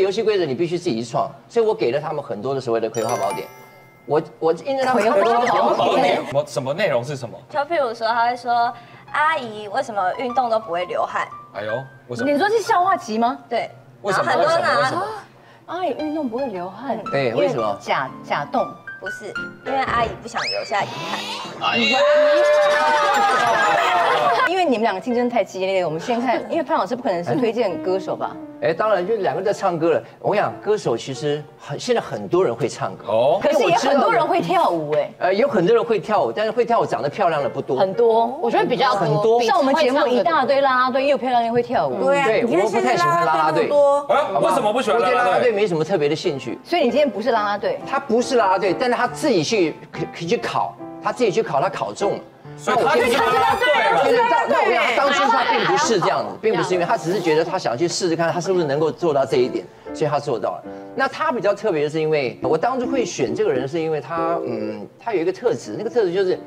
游戏规则你必须自己去创，所以我给了他们很多的所谓的葵花宝典。我我印证他们葵花宝典什么什么内容是什么？就譬如说，他会说：“阿姨，为什么运动都不会流汗哎呦，为什么？你说是笑话集吗？？”对，为什么？很多人拿什？阿姨运动不会流汗，对为什么假假动？不是，因为阿姨不想留下遗憾。因为你们两个竞争太激烈了，我们先看，因为潘老师不可能是推荐歌手吧？哎，当然就两个在唱歌了。我跟你讲，歌手其实很现在很多人会唱歌，哦，可是也很多人会跳舞哎，呃，有很多人会跳舞，但是会跳舞长得漂亮的不多。很多。我觉得比较很多比像我们节目一大堆啦啦队，又漂亮又会跳舞，对我不太喜欢啦啦队多，啊，为什么不喜欢我对啦啦队啦啦队？没什么特别的兴趣。所以你今天不是啦啦队，他不是啦啦队，但是他自己去可可以去考，他自己去考，他考中了。所以他就是啦啦队嘛。就是当那是这样子，并不是因为他只是觉得他想去试试看，他是不是能够做到这一点，所以他做到了。那他比较特别的是，因为我当初会选这个人，是因为他嗯，他有一个特质，那个特质就是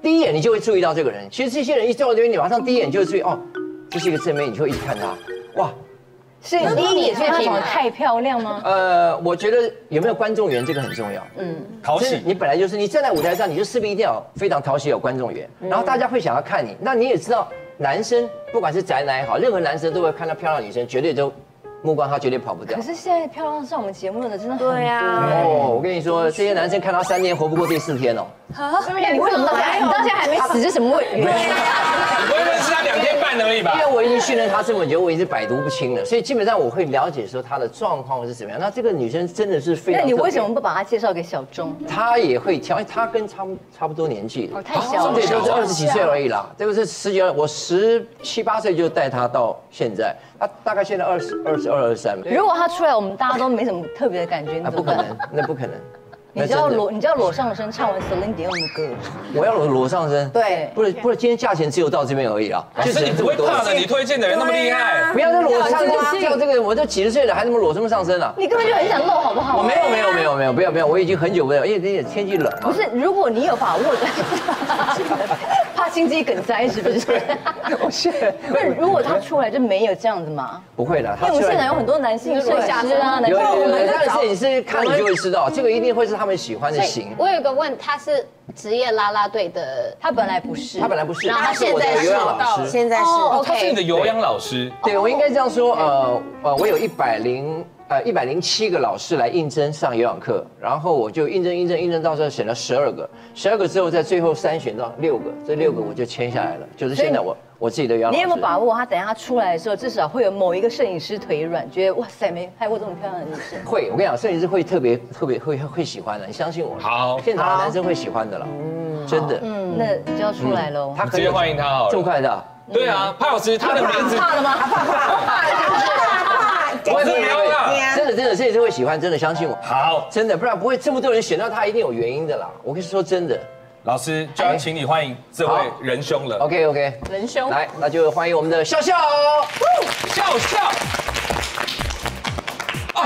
第一眼你就会注意到这个人。其实这些人一坐到这边，你马上第一眼就会注意哦，这是一个正面，你就会一直看他，哇。是第一眼是她长得太漂亮吗？呃，我觉得有没有观众缘这个很重要。讨真的喜，你本来就是你站在舞台上，你就势必一定要非常讨喜有观众缘，然后大家会想要看你。那你也知道，男生不管是宅男也好，任何男生都会看到漂亮女生，绝对都目光他绝对跑不掉可。是现在漂亮上我们节目的真的很多对啊哦，我跟你说，这些男生看到三天活不过第四天哦。你为什么到现在你到现在还没死是什么原因？我以为是他两天半而已吧因？为我已经训练他这么久，我已经是百毒不侵了，所以基本上我会了解说他的状况是怎么样。那这个女生真的是非常。那你为什么不把她介绍给小钟？她也会挑，因为她跟差不差不多年纪，哦太小了对，就是二十几岁而已啦。这个是十几二，我十七八岁就带她到现在，她大概现在二十二十二、二十三。如果她出来，我们大家都没什么特别的感觉，你啊，怎么办？不可能，那不可能。你那真的就要裸，你就要裸上身唱完 Celine Dion 的歌。我要裸裸上身。对不是不是，今天价钱只有到这边而已啊。可是你不会怕的，你推荐的人那么厉害，不要再裸上身跳这个，我都几十岁了，还怎么裸什么上身啊？你根本就很想露，好不好？我没有没有没有没有，不要不要，我已经很久没有，因为那个天气冷嘛。不是，如果你有把握的，怕 心肌梗塞是不是？我是不是，如果他出来就没有这样子吗？不会的，因为我们现在有很多男性摄影师啊，男有性有有有，但我们在找是你是看了就会知道，这个一定会是他们喜欢的型。我有一个问，他是职业啦啦队的，他本来不是，他本来不是，然后他现在是有氧老师。现在是哦他是你的有氧老师，对，我应该这样说，呃呃，我有一百零呃一百零七个老师来应征上游泳课，然后我就应征应征应征到时候选了十二个，十二个之后在最后筛选到六个，这六个我就签下来了，就是现在我我自己的有氧老师。你有没有把握？他等一下他出来的时候，至少会有某一个摄影师腿软，觉得哇塞，没拍过这么漂亮的女生。会，我跟你讲，摄影师会特别特别会会喜欢的，你相信我。好现场的男生会喜欢的了，真的。嗯，那就要出来喽。他直接欢迎他好了。这么快的啊？对啊，潘老师他的名字，怕了吗？我是没有啦。真的真的，摄影师会喜欢，真的相信我。好，真的，不然不会这么多人选到他，一定有原因的啦。我跟你说真的。老师就要请你欢迎这位仁兄了。OK OK，仁兄，来，那就欢迎我们的笑笑。笑笑，你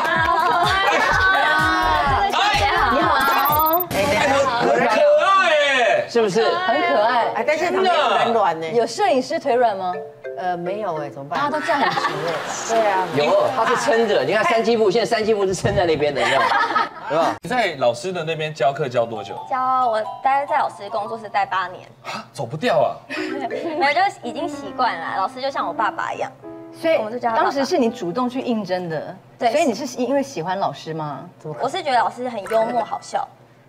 好，很可爱耶。是不是？很可爱。哎，但是旁边有人软呢。有摄影师腿软吗？呃，没有哎，怎么办？大家都站很直哎。对啊，有，他是撑着。你看三七部，现在三七部是撑在那边的，你知道吗？对吧？你在老师的那边教课教多久？教我待在老师工作室待八年，啊，走不掉啊。没有就已经习惯了。老师就像我爸爸一样，所以我们就叫他爸爸当时是你主动去应征的，对所以你是因为喜欢老师吗？我是觉得老师很幽默好笑。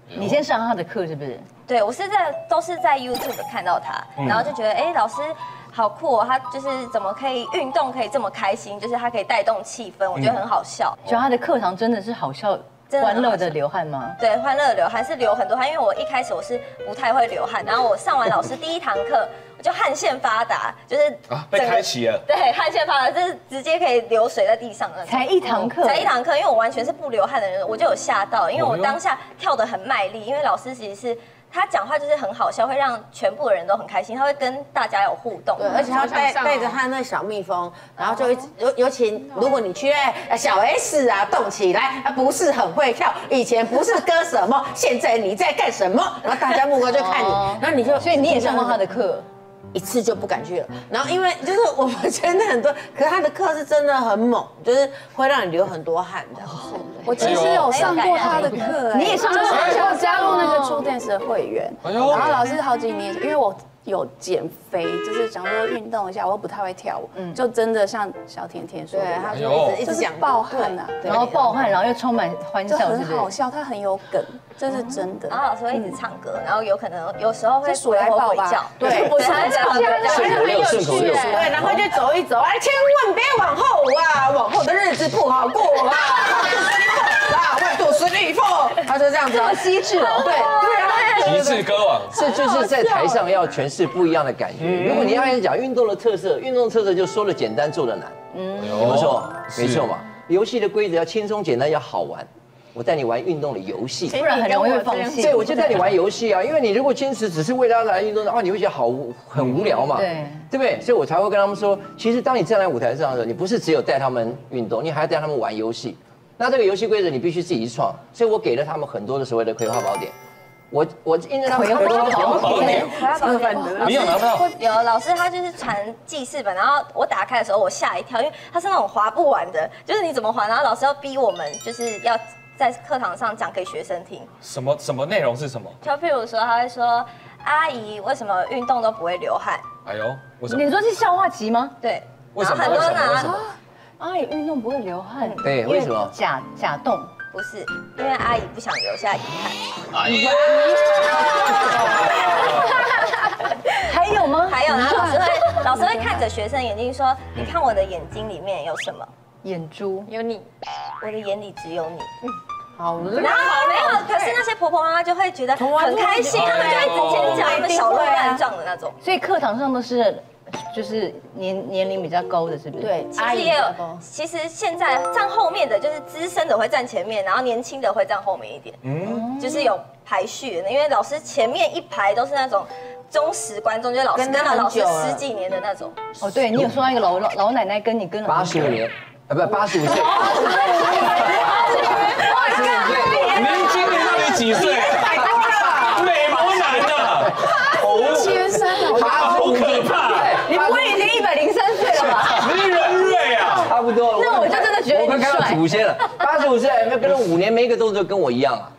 你先上他的课是不是？对我是在都是在 YouTube 看到他，然后就觉得哎、老师好酷哦，他就是怎么可以运动可以这么开心，就是他可以带动气氛，我觉得很好笑。就他的课堂真的是好笑、真欢乐的流汗吗？对，欢乐流汗是流很多汗，因为我一开始我是不太会流汗，然后我上完老师第一堂课，我就汗腺发达，就是啊，被开启了。对，汗腺发达，就是直接可以流水在地上的那种。才一堂课，才一堂课，因为我完全是不流汗的人，我就有吓到，因为我当下跳得很卖力，因为老师其实是他讲话就是很好笑，会让全部的人都很开心，他会跟大家有互动。对，而且他带好想上哦带着他那小蜜蜂，然后就一直尤尤其如果你去哎小 S 啊动起来，啊不是很会跳，以前不是歌什么，现在你在干什么？然后大家目光就看你哦，然后你就所以你也上过他的课，一次就不敢去了。然后因为就是我们真的很多，可是他的课是真的很猛，就是会让你流很多汗的。我其实有上过他的课，哎。你也上过就是我加入那个 True Dance 的会员，然后老师好几年，因为我有减肥，就是想说运动一下，我又不太会跳舞，就真的像小甜甜说的对，他，就一直一直讲暴汗啊，对然后暴汗，然后又充满欢笑，是不是？很好笑，他很有梗，这是真的然。后老师会一直唱歌，然后有可能有时候会是数来宝吧鬼叫，对不是他在唱歌，顺口溜，顺口溜。对，然后就走一走，哎，千万别往后啊，往后的日子不好过啊，啊，万度实力这样子哦，机智哦，对对啊，极致歌王，这就是在台上要诠释不一样的感觉。如果你要讲运动的特色，运动的特色就说的简单，做的难，有没错，没错嘛。游戏的规则要轻松简单，要好玩。我带你玩运动的游戏，不然很容易会放弃。对，我就带你玩游戏啊，因为你如果坚持只是为了来运动的话，你会觉得好无很无聊嘛，对。对不对？所以我才会跟他们说，其实当你站在舞台上的时候，你不是只有带他们运动，你还要带他们玩游戏。那这个游戏规则你必须自己去创，所以我给了他们很多的所谓的葵花宝典。我我印证他们葵花宝典葵花宝典，你 有拿到？有老师他就是传记事本，然后我打开的时候我吓一跳，因为它是那种划不完的，就是你怎么划，然后老师要逼我们就是要在课堂上讲给学生听。什么什么内容是什么？就譬如说他会说，阿姨为什么运动都不会流汗？哎呦，为什么？你说是笑话集吗？对，为什么？然后很多人拿什么？阿姨运动不会流汗，对为什么假假动。不是，因为阿姨不想留下遗憾。还有吗？还有，然 后老师会老师会看着学生眼睛说，你看我的眼睛里面有什么？眼珠有你，我的眼里只有你。好累然后没有，可是那些婆婆妈妈就会觉得很开心，他们就会一直尖叫，那小鹿乱撞的那种。所以课堂上都是就是年年龄比较高的，是不是？对，其实也有，其实现在站后面的就是资深的会站前面，然后年轻的会站后面一点，嗯，就是有排序的，因为老师前面一排都是那种忠实观众，就是老师跟了老师十几年的那种。哦，对你有说到一个老老老奶奶跟你跟了八十五年，啊 不八十五岁，八十五岁，您今年到底几岁？美毛男呐，千三哦，好可怕！你不会已经一百零三岁了吧？你是人瑞啊！差不多了。那我就真的觉得你我们看到祖先了，八十五岁有没跟了五年，每一个动作跟我一样啊？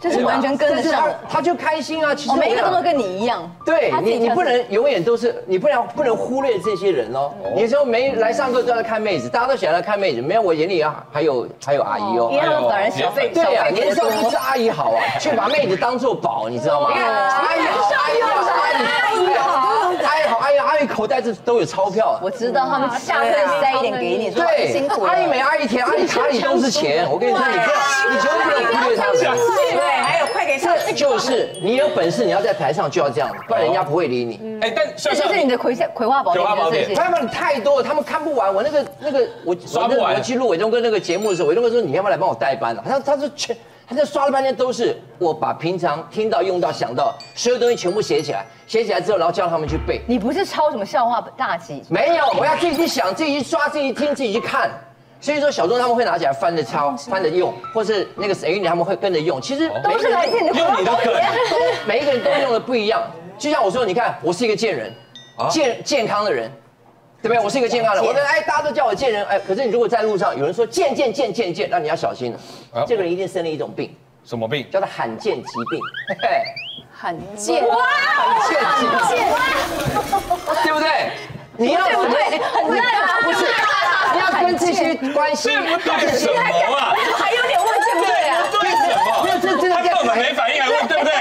就是完全跟得上他。就开心啊。其实哦，每一个动作跟你一样。对你，你不能永远都是，你不能不能忽略这些人哦。你说没来上课都要看妹子，大家都喜欢来看妹子，没有我眼里啊还有还有阿姨哦因。为他们反而小费对呀、年少不是阿姨好啊，却把妹子当做宝，你知道吗？阿姨好，阿姨好，阿姨好，阿姨好，阿姨阿姨口袋这都有钞票啊。我知道他们下课塞一点给你，说对，辛苦阿姨美，阿姨甜，阿姨 卡里都是钱。我跟你说，你不要，你绝对不能忽略他们。对，还有快给上，这就是你有本事，你要在台上就要这样，不然人家不会理你。哎，但这就是你的葵下葵花宝典，葵花宝典他们太多了，他们看不完。我那个那个我刷不完我去录伟忠哥那个节目的时候，伟忠哥说你要不要来帮我代班啊？他他说全，他这刷了半天都是我把平常听到、用到、想到所有东西全部写起来，写起来之后，然后叫他们去背。你不是抄什么笑话大集？没有，我要自己去想，自己去刷，自己听，自己去看。所以说，小钟他们会拿起来翻着抄，翻着用，或是那个沈玉他们会跟着用。其实都是来自你的葵用你的。每一个人都用的不一样。就像我说，你看，我是一个贱人，健健康的人，对不对？我是一个健康的人，我的哎，大家都叫我贱人，哎，可是你如果在路上有人说健健健健健，那你要小心了啊，这个人一定生了一种病，什么病？叫做罕见疾病，嘿嘿，罕见，哇，罕见疾病，对不对？你要对不对？很烂啊！不是，你要跟这些关系，对不对？什么啊？还有点问对不对啊？对什么？没有这这个他根本没反应，还问对不对？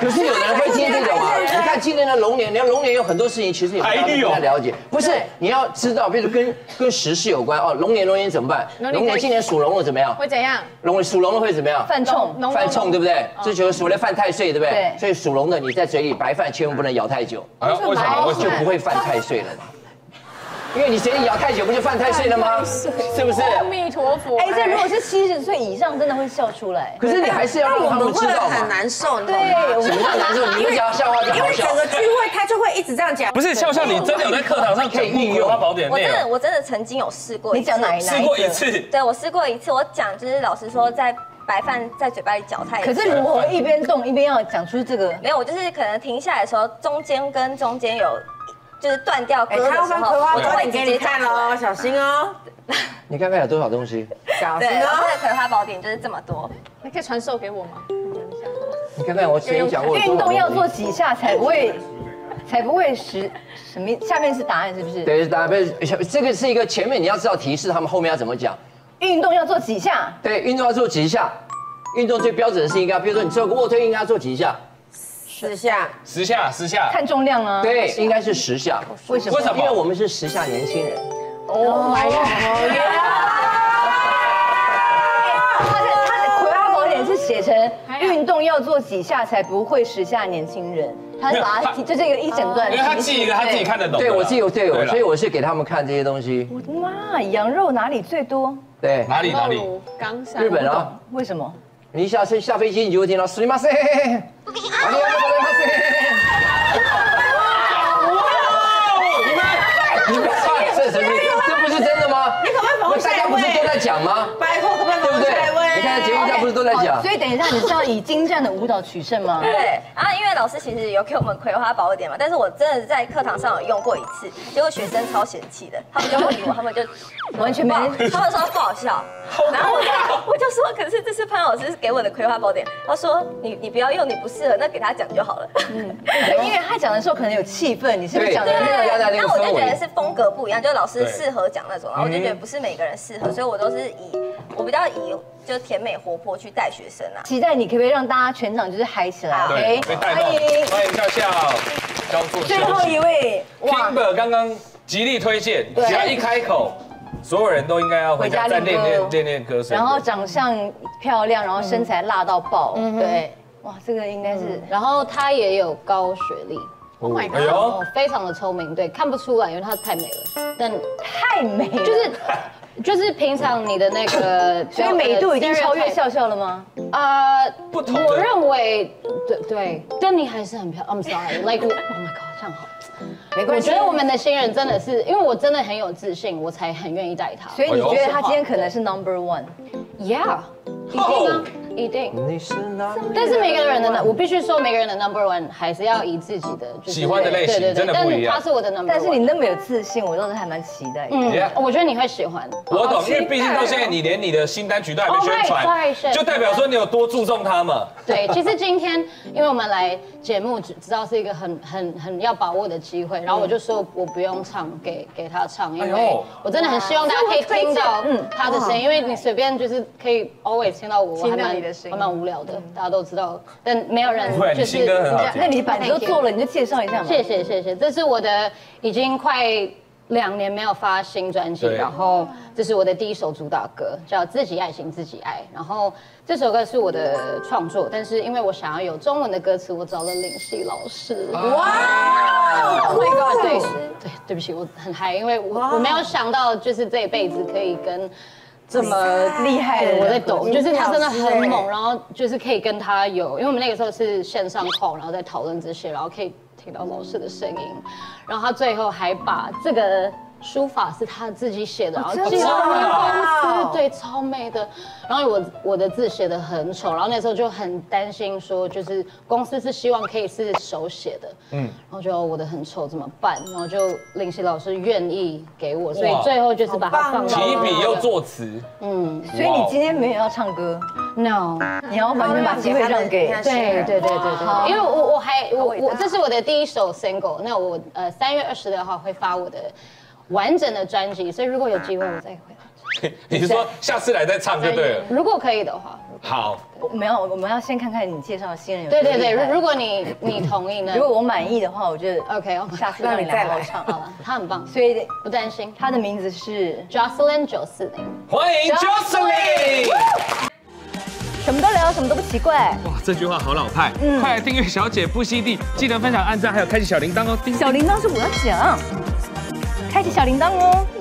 可是有人会听这种啊！你看今年的龙年，你看龙年有很多事情，其实也大家都不太了解。不是，你要知道，比如跟跟时事有关哦。龙年龙年怎么办？龙年今年属龙的怎么样？会怎样？龙属龙的会怎么样？犯冲，犯冲对不对？这就是所谓的犯太岁，对不对对？所以属龙的你在嘴里白饭千万不能咬太久，啊，为什么？为什么？就不会犯太岁了嘛。因为你嫌你咬太久，不就犯太岁了吗？是不是？阿弥陀佛。哎，这如果是七十岁以上，真的会笑出来。可是你还是要让他我们知道很嘛。难受，对吗？我什么叫难受？你们讲笑话就好笑因为整。个聚会他就会一直这样讲，不是笑笑，你真的有在课堂上讲过《葵花宝典》我真的？我真的曾经有试过，你讲哪一哪试过一次，对我试过一次，我讲就是老师说在白饭在嘴巴里搅太久。可是如何一边动一边要讲出这个？没有，我就是可能停下来的时候，中间跟中间有就是断掉哎，歌的时他要翻葵花候，宝典给你看哦，小心哦，你看看有多少东西？对，小心哦。然后这个葵花宝典就是这么多。你可以传授给我吗？你看看我前面讲过运动要。做几下才不会，才不会实什么？下面是答案是不是？对，答案这个是一个前面你要知道提示，他们后面要怎么讲。运动要做几下？对，运动要做几下？运动最标准的是应该，比如说你做个卧推，应该要做几下？四下，十下十下，看重量啊。对，应该是十下。为什么？为什么因为我们是时下年轻人。Oh my god！他的他的葵花宝典是写成运动要做几下才不会时下年轻人，他是把它就这个一整段，因为他记一个他自己看得懂。对，我自己有对我，所以我是给他们看这些东西。我的妈，羊肉哪里最多？对，哪里哪里？刚上日本啊，为什么？你一下飞下飞机，你就会听到す讲吗？拜托，可不可以对不对？你都在讲哦？所以等一下，你是要以精湛的舞蹈取胜吗？对，然后因为老师其实有给我们葵花宝典嘛，但是我真的在课堂上有用过一次，结果学生超嫌弃的，他们就不理我，他们就完全没人不好他们说不好笑，然后我就我就说，可是这是潘老师给我的葵花宝典，他说你你不要用，你不适合，那给他讲就好了。嗯，因为他讲的时候可能有气氛，你是不是讲的那个？要在那个那我就觉得是风格不一样，就老师适合讲那种，然后我就觉得不是每个人适合，所以我都是以我比较以就甜美活泼去带学生啊。期待你可不可以让大家全场就是嗨起来好对。欢迎欢迎笑笑，交错最后一。位，哇，Kimber 刚刚极力推荐，只要一开口，所有人都应该要回家再练练练练歌声。然后长相漂亮，然后身材辣到爆，对，哇，这个应该是然后他也有高学历。Oh my 哎呦哦，非常的聪明，对，看不出来，因为她太美了。但太美了，就是就是平常你的那个，所以美度已经超越笑笑了吗？啊，不同我认为对对，但你还是很漂亮。I'm sorry，like oh my god，这样好。没关系我觉得我们的新人真的是，因为我真的很有自信，我才很愿意带他。所以你觉得他今天可能是 number one？Yeah，一定啊，一定。你是？但是每个人的呢，我必须说，每个人的 number one 还是要以自己的就是喜欢的类型对对对真的不一样但是他是我的 number one。但是你那么有自信，我倒是还蛮期待的。嗯 Yeah，我觉得你会喜欢。我懂，因为毕竟到现在你连你的新单曲都还没宣 Oh, right, 传 sorry，，就代表说你有多注重他嘛。对，其实今天因为我们来节目，只知道是一个很很很要把握的机会，然后我就说我不用唱，给给他唱，因为我真的很希望大家可以听到嗯他的声音，因为你随便就是可以 always 听到我，我还蛮你的声音还蛮无聊的，大家都知道，但没有人就是。那你板子都做了，你就介绍一下嘛。谢谢谢谢，这是我的已经快两年没有发新专辑，然后这是我的第一首主打歌，叫《自己爱情自己爱》，然后这首歌是我的创作，但是因为我想要有中文的歌词，我找了林夕老师。哇！Oh my god！对对，对不起，我很嗨，因为我我没有想到就是这一辈子可以跟。这么厉害。的人。我在抖，就是他真的很猛，然后就是可以跟他有，因为我们那个时候是线上 call，然后在讨论这些，然后可以听到老师的声音，然后他最后还把这个书法是他自己写的，然后寄到公司，对，超美的。然后我我的字写的很丑，然后那时候就很担心说，就是公司是希望可以是手写的，嗯，然后就我的很丑怎么办？然后就林夕老师愿意给我，所以最后就是把它放起笔又作词，嗯。所以你今天没有要唱歌，，no。你要完全把机会让给。对对对对对，因为我我还我我这是我的第一首 single，那我呃三月二十六号会发我的完整的专辑，所以如果有机会我再回来。你是说下次来再唱就对了。如果可以的话，好，没有，我们要先看看你介绍的新人有对对对，如如果你你同意呢？如果我满意的话，我就 OK，下次让你来好好唱。好了，他很棒，所以不担心。他的名字是 Jocelyn 九四零，欢迎 Jocelyn。什么都聊，什么都不奇怪。哇，这句话好老派。嗯快来订阅小姐不息地，记得分享、按赞，还有开启小铃铛哦。叮小铃铛是我要讲，开启小铃铛哦。